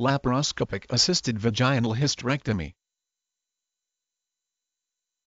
Laparoscopic assisted vaginal hysterectomy.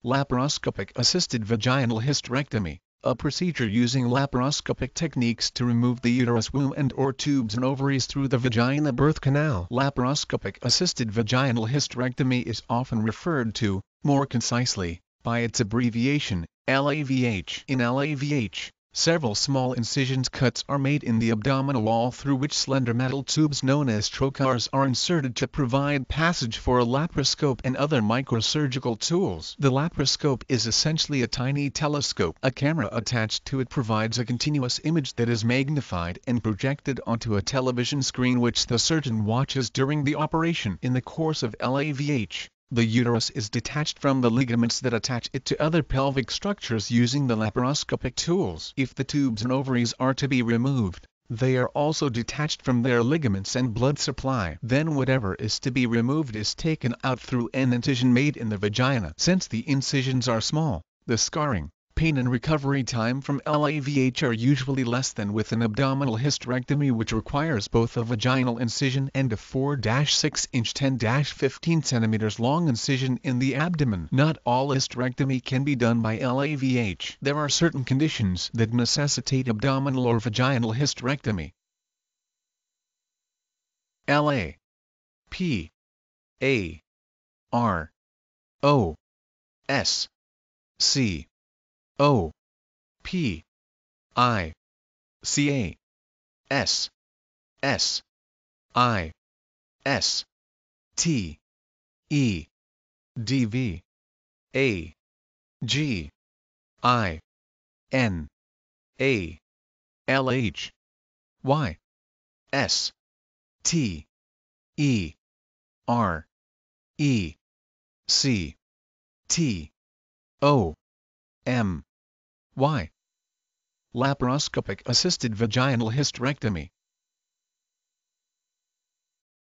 Laparoscopic assisted vaginal hysterectomy, a procedure using laparoscopic techniques to remove the uterus womb and or tubes and ovaries through the vagina birth canal. Laparoscopic assisted vaginal hysterectomy is often referred to, more concisely, by its abbreviation, LAVH. In LAVH, Several small incisions cuts are made in the abdominal wall through which slender metal tubes known as trocars are inserted to provide passage for a laparoscope and other microsurgical tools. The laparoscope is essentially a tiny telescope. A camera attached to it provides a continuous image that is magnified and projected onto a television screen which the surgeon watches during the operation. In the course of LAVH, the uterus is detached from the ligaments that attach it to other pelvic structures using the laparoscopic tools. If the tubes and ovaries are to be removed, they are also detached from their ligaments and blood supply. Then whatever is to be removed is taken out through an incision made in the vagina. Since the incisions are small, the scarring, pain and recovery time from LAVH are usually less than with an abdominal hysterectomy which requires both a vaginal incision and a 4-6 inch 10-15 cm long incision in the abdomen. Not all hysterectomy can be done by LAVH. There are certain conditions that necessitate abdominal or vaginal hysterectomy. LA P A R O S C O P I C A S S I S T E D V A G I N A L H Y S T E R E C T O M. Y. Laparoscopic assisted vaginal hysterectomy.